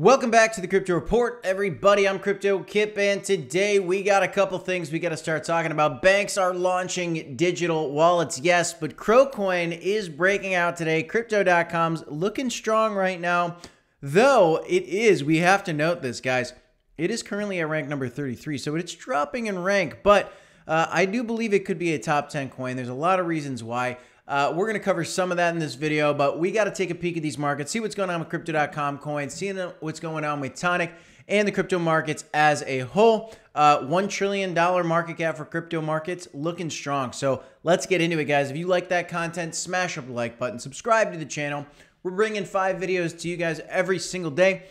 Welcome back to the Crypto Report, everybody. I'm CryptoKip, and today we got a couple things we got to start talking about. Banks are launching digital wallets, yes, but CRO coin is breaking out today. Crypto.com's looking strong right now, though it is, we have to note this, guys. It is currently at rank number 33, so it's dropping in rank, but uh, I do believe it could be a top 10 coin. There's a lot of reasons why. Uh, we're going to cover some of that in this video, but we got to take a peek at these markets, see what's going on with Crypto.com coins, see what's going on with Tonic and the crypto markets as a whole. Uh, $1 trillion market cap for crypto markets looking strong. So let's get into it, guys. If you like that content, smash up the like button, subscribe to the channel. We're bringing five videos to you guys every single day.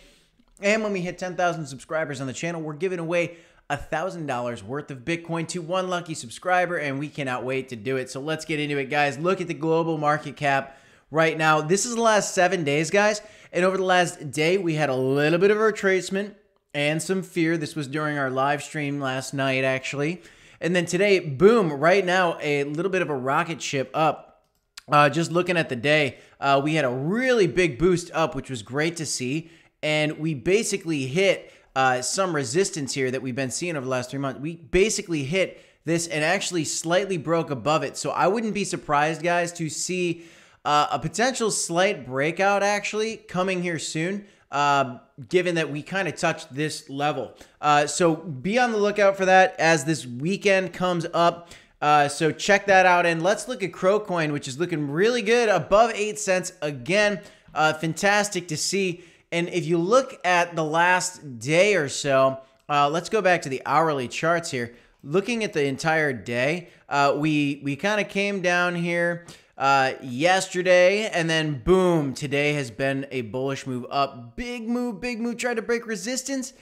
And when we hit 10,000 subscribers on the channel, we're giving away $1,000 worth of Bitcoin to one lucky subscriber, and we cannot wait to do it. So let's get into it, guys. Look at the global market cap right now. This is the last seven days, guys. And over the last day, we had a little bit of a retracement and some fear. This was during our live stream last night, actually. And then today, boom, right now, a little bit of a rocket ship up. Uh, just looking at the day, uh, we had a really big boost up, which was great to see. And we basically hit uh, some resistance here that we've been seeing over the last three months. We basically hit this and actually slightly broke above it. So I wouldn't be surprised, guys, to see uh, a potential slight breakout actually coming here soon. Uh, given that we kind of touched this level. Uh, so be on the lookout for that as this weekend comes up. Uh, so check that out. And let's look at CRO coin, which is looking really good, above 8 cents again. Uh, fantastic to see. And if you look at the last day or so, uh, let's go back to the hourly charts here. Looking at the entire day, uh, we we kind of came down here uh, yesterday, and then boom, today has been a bullish move up. Big move, big move. Tried to break resistance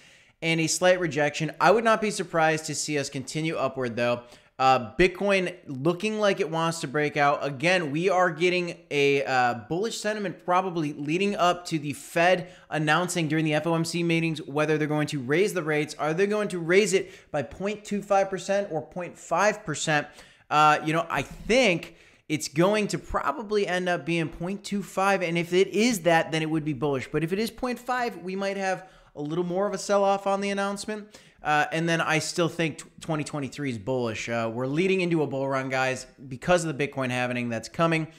and a slight rejection. I would not be surprised to see us continue upward though. Uh, Bitcoin looking like it wants to break out. Again, we are getting a uh, bullish sentiment probably leading up to the Fed announcing during the FOMC meetings whether they're going to raise the rates. Are they going to raise it by 0.25% or 0.5%? Uh, you know, I think it's going to probably end up being 0.25. And if it is that, then it would be bullish. But if it is 0.5, we might have a little more of a sell off on the announcement. Uh, and then I still think 2023 is bullish. Uh, we're leading into a bull run, guys, because of the Bitcoin halving that's coming.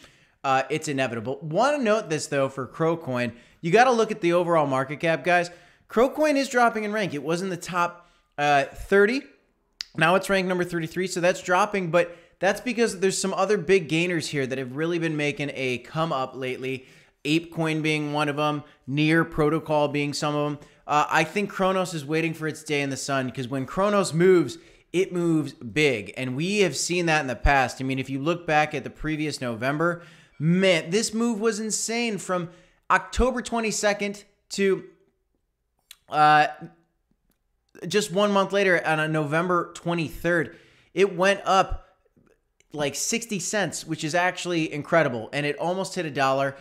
Uh, it's inevitable. Want to note this though for CRO coin, you got to look at the overall market cap, guys. CRO coin is dropping in rank. It was in the top uh, 30. Now it's ranked number 33, so that's dropping, but that's because there's some other big gainers here that have really been making a come up lately. ApeCoin being one of them, Near Protocol being some of them. Uh, I think Cronos is waiting for its day in the sun because when Cronos moves, it moves big. And we have seen that in the past. I mean, if you look back at the previous November, man, this move was insane from October 22nd to uh, just one month later on November 23rd. It went up like 60 cents, which is actually incredible. And it almost hit a dollar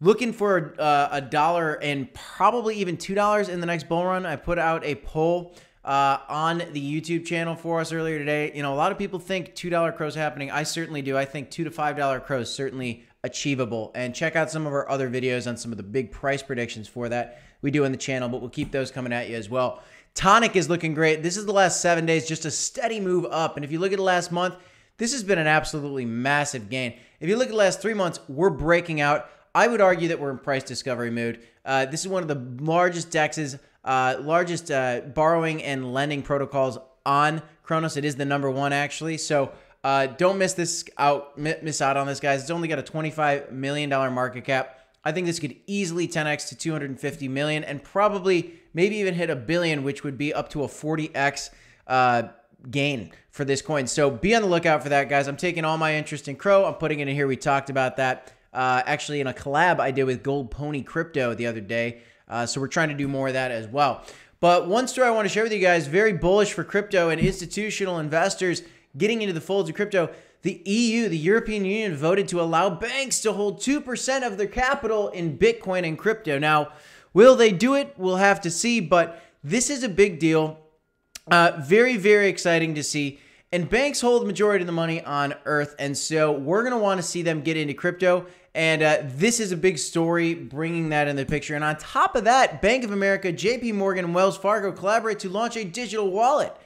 looking for uh, a dollar and probably even two dollars in the next bull run. I put out a poll uh, on the YouTube channel for us earlier today. You know, a lot of people think two dollar CRO's happening. I certainly do. I think two to five dollar CRO's certainly achievable. And check out some of our other videos on some of the big price predictions for that we do in the channel. But we'll keep those coming at you as well. Tonic is looking great. This is the last seven days, just a steady move up. And if you look at the last month, this has been an absolutely massive gain. If you look at the last three months, we're breaking out. I would argue that we're in price discovery mode. Uh, this is one of the largest dexes, uh, largest uh, borrowing and lending protocols on Cronos. It is the number one actually. So uh, don't miss this out. Miss out on this, guys. It's only got a 25 million dollar market cap. I think this could easily 10x to 250 million, and probably maybe even hit a billion, which would be up to a 40x uh, gain for this coin. So be on the lookout for that, guys. I'm taking all my interest in CRO. I'm putting it in here. We talked about that uh, actually in a collab I did with Gold Pony Crypto the other day. Uh, so we're trying to do more of that as well. But one story I want to share with you guys, very bullish for crypto and institutional investors getting into the folds of crypto. The EU, the European Union, voted to allow banks to hold 2% of their capital in Bitcoin and crypto. Now, will they do it? We'll have to see, but this is a big deal. Uh, very, very exciting to see. And banks hold the majority of the money on Earth. And so we're going to want to see them get into crypto And uh, this is a big story bringing that in the picture. And on top of that, Bank of America, JP Morgan, and Wells Fargo collaborate to launch a digital wallet.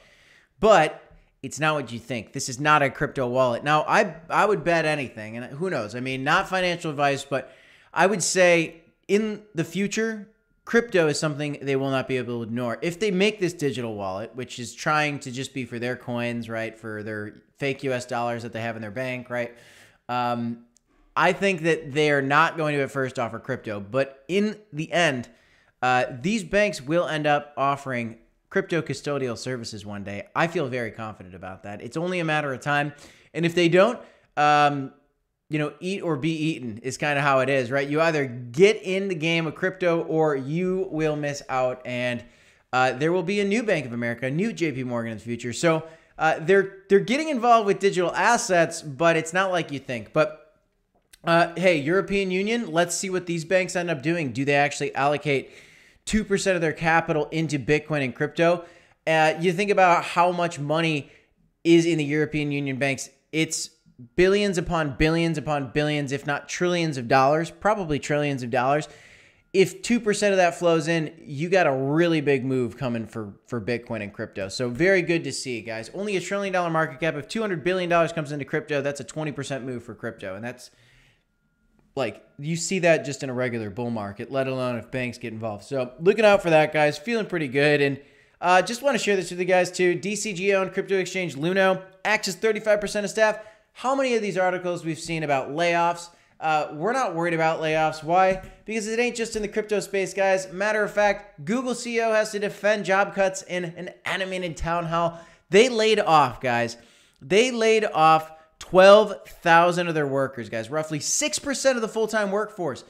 But it's not what you think. This is not a crypto wallet. Now, I I would bet anything, and who knows? I mean, not financial advice, but I would say in the future, crypto is something they will not be able to ignore. If they make this digital wallet, which is trying to just be for their coins, right, for their fake US dollars that they have in their bank, right? Um, I think that they are not going to at first offer crypto, but in the end, uh, these banks will end up offering crypto custodial services one day. I feel very confident about that. It's only a matter of time. And if they don't, um, you know, eat or be eaten is kind of how it is, right? You either get in the game of crypto or you will miss out. And uh, there will be a new Bank of America, a new JP Morgan in the future. So uh, they're they're getting involved with digital assets, but it's not like you think. But uh, hey, European Union, let's see what these banks end up doing. Do they actually allocate 2% of their capital into Bitcoin and crypto? Uh, you think about how much money is in the European Union banks. It's billions upon billions upon billions, if not trillions of dollars, probably trillions of dollars. If 2% of that flows in, you got a really big move coming for, for Bitcoin and crypto. So, very good to see, guys. Only a trillion dollar market cap. If $200 billion comes into crypto, that's a 20% move for crypto. And that's like you see that just in a regular bull market, let alone if banks get involved. So looking out for that, guys. Feeling pretty good. And uh, just want to share this with you guys too. DCG owned crypto exchange Luno acts as 35% of staff. How many of these articles we've seen about layoffs? Uh, we're not worried about layoffs. Why? Because it ain't just in the crypto space, guys. Matter of fact, Google CEO has to defend job cuts in an animated town hall. They laid off, guys. They laid off 12,000 of their workers, guys. Roughly 6% of the full time workforce.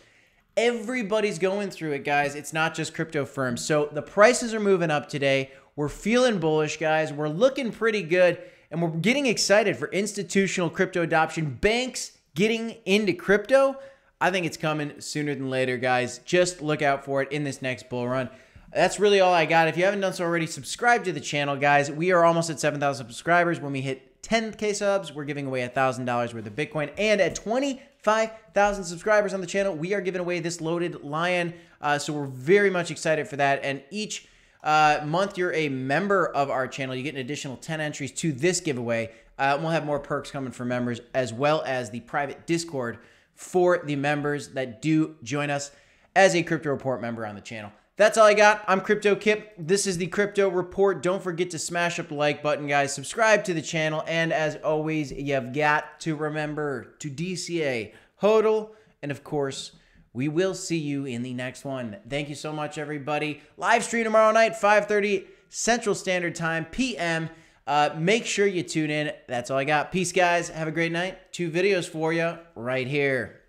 Everybody's going through it, guys. It's not just crypto firms. So the prices are moving up today. We're feeling bullish, guys. We're looking pretty good. And we're getting excited for institutional crypto adoption. Banks getting into crypto. I think it's coming sooner than later, guys. Just look out for it in this next bull run. That's really all I got. If you haven't done so already, subscribe to the channel, guys. We are almost at 7,000 subscribers. When we hit 10k subs, we're giving away $1,000 worth of Bitcoin. And at 25,000 subscribers on the channel, we are giving away this loaded lion. Uh, so we're very much excited for that. And each uh, month you're a member of our channel, you get an additional 10 entries to this giveaway. Uh, we'll have more perks coming for members, as well as the private Discord for the members that do join us as a Crypto Report member on the channel. That's all I got. I'm CryptoKip. This is the Crypto Report. Don't forget to smash up the like button, guys. Subscribe to the channel. And as always, you've got to remember to DCA, HODL, and of course, we will see you in the next one. Thank you so much, everybody. Live stream tomorrow night, 5.30 Central Standard Time, PM. Uh, make sure you tune in. That's all I got. Peace, guys. Have a great night. Two videos for you right here.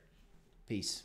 Peace.